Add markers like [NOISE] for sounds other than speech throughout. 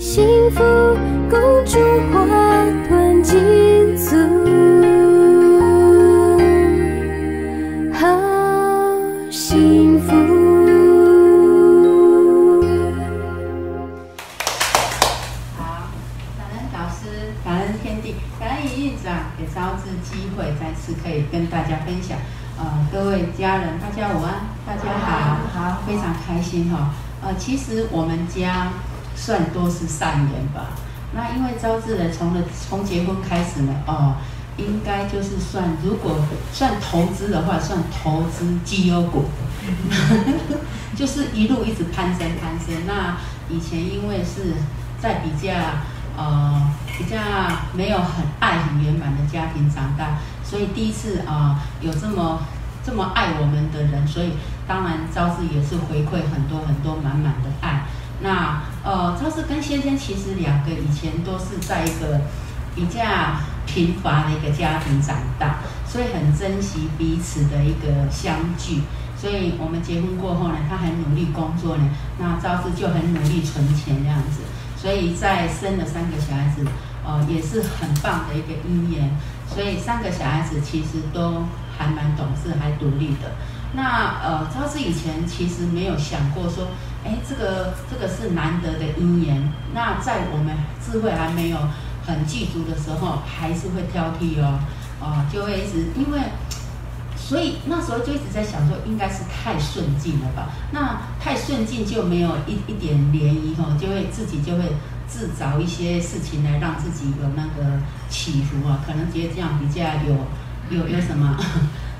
幸福，公主花团锦簇，好幸福。好，感恩导师，感恩天地，感恩营运长给招致机会，再次可以跟大家分享。呃，各位家人，大家午安，大家好，好，非常开心哈、呃，其实我们家算都是善缘吧。那因为招致了，从了从结婚开始呢，哦、应该就是算，如果算投资的话，算投资绩优股，[LAUGHS] 就是一路一直攀升攀升。那以前因为是在比较呃比较没有很爱很圆满的家庭长大，所以第一次啊、有这么这么爱我们的人，所以当然招致也是回馈很多很多满满的爱。那呃，招致跟先生其实两个以前都是在一个比较贫乏的一个家庭长大，所以很珍惜彼此的一个相聚。所以我们结婚过后呢，他很努力工作呢，那招致就很努力存钱这样子。所以在生了三个小孩子，呃，也是很棒的一个姻缘。所以三个小孩子其实都还蛮懂事，还独立的。那呃，招致以前其实没有想过说，哎，这个这个是难得的姻缘。那在我们智慧还没有很具足的时候，还是会挑剔哦，啊、就会一直因为。所以那时候就一直在想说，应该是太顺境了吧？那太顺境就没有一一点涟漪哈，就会自己就会自找一些事情来让自己有那个起伏啊，可能觉得这样比较有有有什么？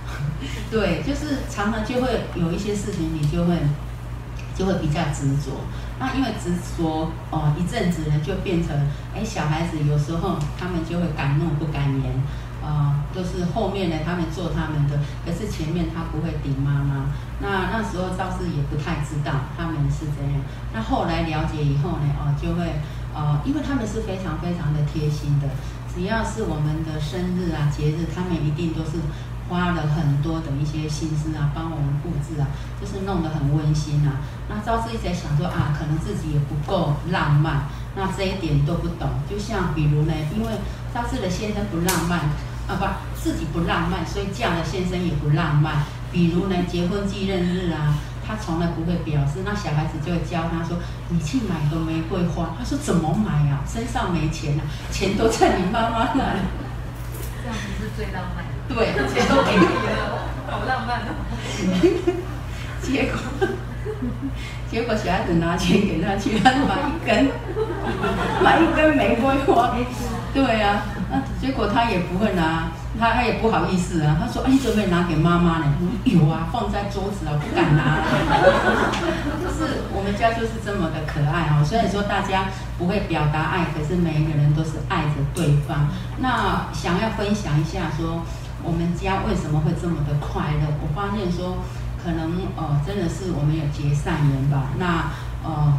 [LAUGHS] 对，就是常常就会有一些事情，你就会就会比较执着。那因为执着哦，一阵子呢，就变成哎，小孩子有时候他们就会敢怒不敢言。啊、都是后面呢，他们做他们的，可是前面他不会顶妈妈。那那时候倒是也不太知道他们是怎样。那后来了解以后呢，哦，就会呃，因为他们是非常非常的贴心的，只要是我们的生日啊、节日，他们一定都是花了很多的一些心思啊，帮我们布置啊，就是弄得很温馨啊。那赵志一直在想说啊，可能自己也不够浪漫，那这一点都不懂。就像比如呢，因为赵志的先生不浪漫。啊不，自己不浪漫，所以嫁的先生也不浪漫。比如呢，结婚纪念日啊，他从来不会表示，那小孩子就会教他说：“你去买个玫瑰花。”他说：“怎么买、啊？身上没钱啊，钱都在你妈妈那里。这样不是最浪漫？”对，钱都给你了，好浪漫哦。结果，结果小孩子拿钱给他去，他买一根，买一根玫瑰花。对啊，那结果他也不会拿，他他也不好意思啊。他说：“哎，你准备拿给妈妈呢？”有啊，放在桌子啊，不敢拿。[LAUGHS] 就是我们家就是这么的可爱哦。虽然说大家不会表达爱，可是每一个人都是爱着对方。那想要分享一下说，我们家为什么会这么的快乐？我发现说，可能呃，真的是我们有结善缘吧。那呃，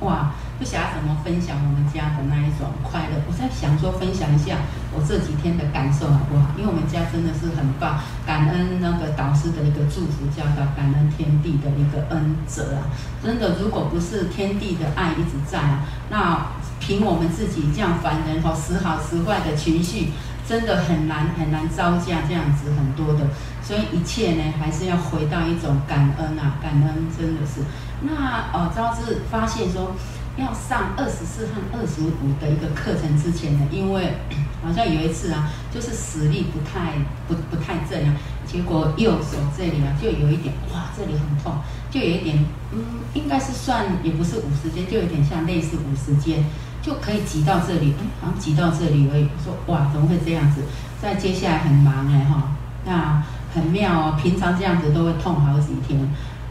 哇。不晓得怎么分享我们家的那一种快乐，我在想说分享一下我这几天的感受好不好？因为我们家真的是很棒，感恩那个导师的一个祝福教导，感恩天地的一个恩泽啊！真的，如果不是天地的爱一直在啊，那凭我们自己这样凡人哦，时好时坏的情绪，真的很难很难招架这样子很多的，所以一切呢还是要回到一种感恩啊，感恩真的是。那呃，招致发现说。要上二十四和二十五的一个课程之前呢，因为 [CLEARS THROAT] 好像有一次啊，就是实力不太不不太正啊，结果右手这里啊就有一点哇，这里很痛，就有一点嗯，应该是算也不是五十肩，就有点像类似五十肩，就可以挤到这里，嗯，好像挤到这里而已。我说哇，怎么会这样子？在接下来很忙哎哈，那很妙哦，平常这样子都会痛好几天。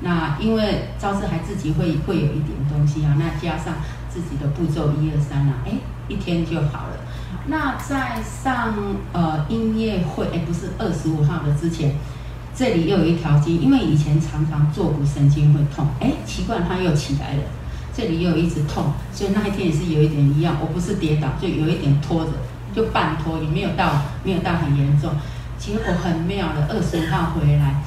那因为招致还自己会会有一点东西啊，那加上自己的步骤一二三啊，哎，一天就好了。那在上呃音乐会，哎，不是二十五号的之前，这里又有一条筋，因为以前常常坐骨神经会痛，哎，奇怪，它又起来了，这里又一直痛，所以那一天也是有一点一样，我不是跌倒，就有一点拖着，就半拖，也没有到没有到很严重。结果很妙的，二十五号回来，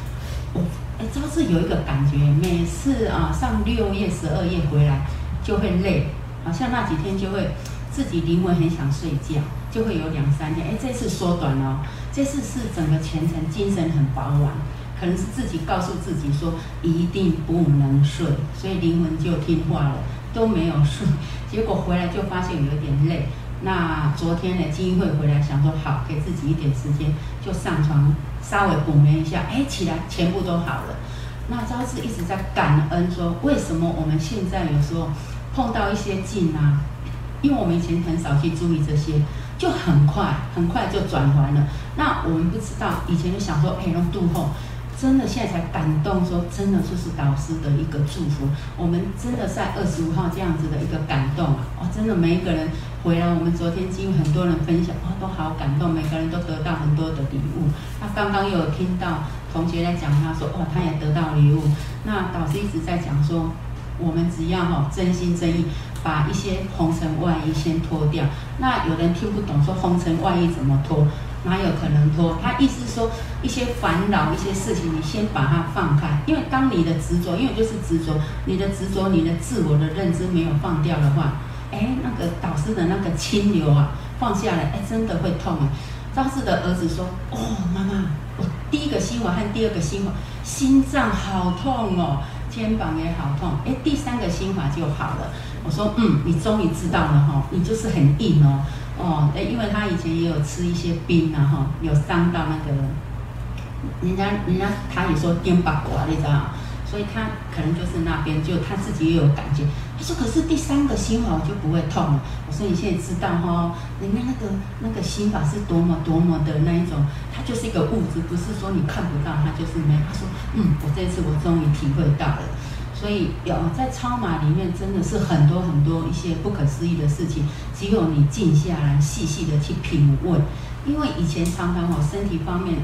我。哎，招致有一个感觉，每次啊上六页、十二页回来就会累，好像那几天就会自己灵魂很想睡觉，就会有两三天。哎，这次缩短了，这次是整个全程精神很饱满，可能是自己告诉自己说一定不能睡，所以灵魂就听话了，都没有睡。结果回来就发现有点累。那昨天呢，基金会回来想说好，给自己一点时间，就上床稍微补眠一下，哎，起来全部都好了。那招致一直在感恩，说为什么我们现在有时候碰到一些劲啊？因为我们以前很少去注意这些，就很快很快就转完了。那我们不知道，以前就想说，哎，用度后。真的现在才感动，说真的就是导师的一个祝福。我们真的在二十五号这样子的一个感动啊！哦，真的每一个人回来，我们昨天经很多人分享，哦，都好感动，每个人都得到很多的礼物。那刚刚有听到同学在讲，他说，哦，他也得到礼物。那导师一直在讲说，我们只要哈真心真意，把一些红尘外衣先脱掉。那有人听不懂，说红尘外衣怎么脱？哪有可能脱？他意思说，一些烦恼、一些事情，你先把它放开。因为当你的执着，因为就是执着，你的执着，你的自我的认知没有放掉的话，哎，那个导师的那个清流啊，放下来，哎，真的会痛啊。赵氏的儿子说：“哦，妈妈，我第一个心法和第二个心法，心脏好痛哦，肩膀也好痛。哎，第三个心法就好了。我说，嗯，你终于知道了哈，你就是很硬哦。”哦，哎，因为他以前也有吃一些冰啊，哈，有伤到那个，人家人家他也说颠八卦，你知道所以他可能就是那边就他自己也有感觉。他说：“可是第三个心法我就不会痛了。”我说：“你现在知道哈，人家那个那个心法是多么多么的那一种，它就是一个物质，不是说你看不到它就是没有。”他说：“嗯，我这次我终于体会到了。”所以有在超马里面，真的是很多很多一些不可思议的事情，只有你静下来，细细的去品味。因为以前常常哦，身体方面，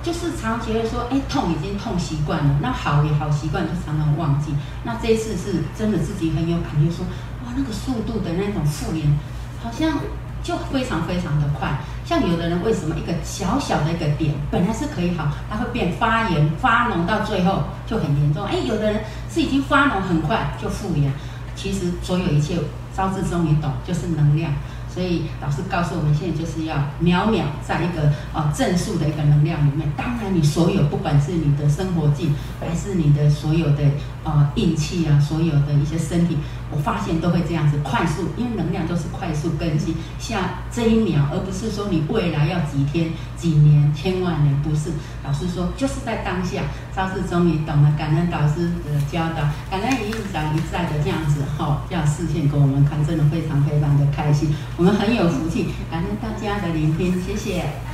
就是常觉得说，哎，痛已经痛习惯了，那好也好习惯，就常常忘记。那这一次是真的自己很有感觉，说，哇，那个速度的那种复原，好像。就非常非常的快，像有的人为什么一个小小的一个点本来是可以好，它会变发炎发脓，到最后就很严重。哎，有的人是已经发脓很快就复原，其实所有一切招致中你懂，就是能量。所以老师告诉我们，现在就是要秒秒在一个呃正数的一个能量里面。当然，你所有不管是你的生活境，还是你的所有的呃运气啊，所有的一些身体，我发现都会这样子快速，因为能量都是快速更新，像这一秒，而不是说你未来要几天、几年、千万年，不是。老师说，就是在当下。招式终于懂了，感恩导师的教导，感恩院长一再的这样子哈，这样视线给我们看，真的非常非常的开心。我们很有福气，感恩大家的聆听，谢谢。